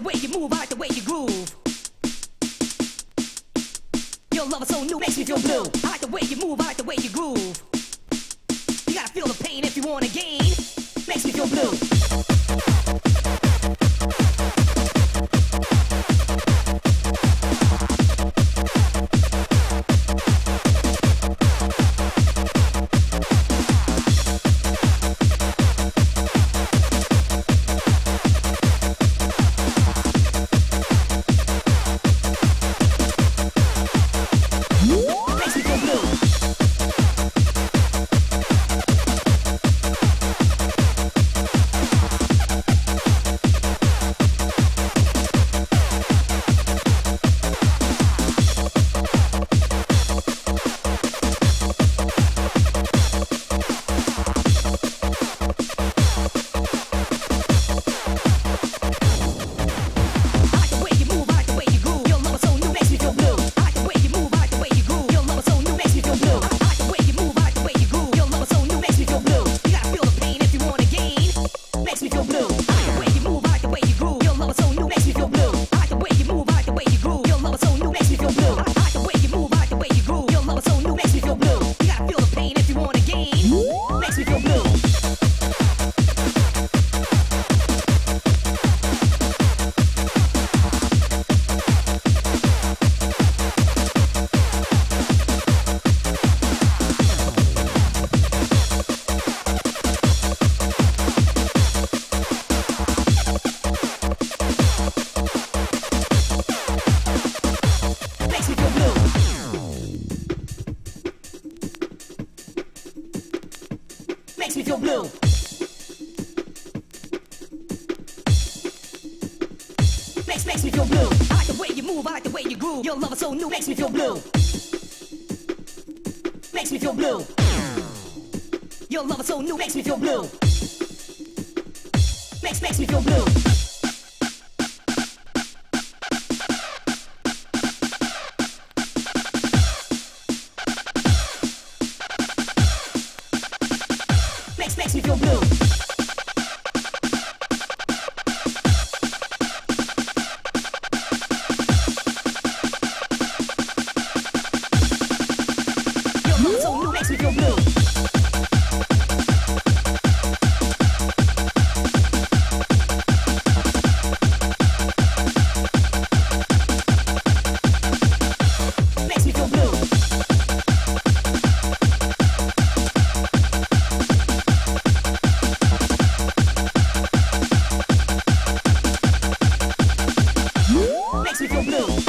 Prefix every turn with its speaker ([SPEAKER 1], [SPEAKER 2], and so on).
[SPEAKER 1] the way you move, I like the way you groove. Your love is so new, makes me feel blue. I like the way you move, I like the way you groove. You gotta feel the pain if you wanna gain. Makes me feel blue. Makes makes me feel blue. I like the way you move, I like the way you groove. Your love is so new, makes me feel blue. Makes me feel blue. Your love is so new, makes me feel blue. Makes makes me feel blue. makes me feel blue. Look.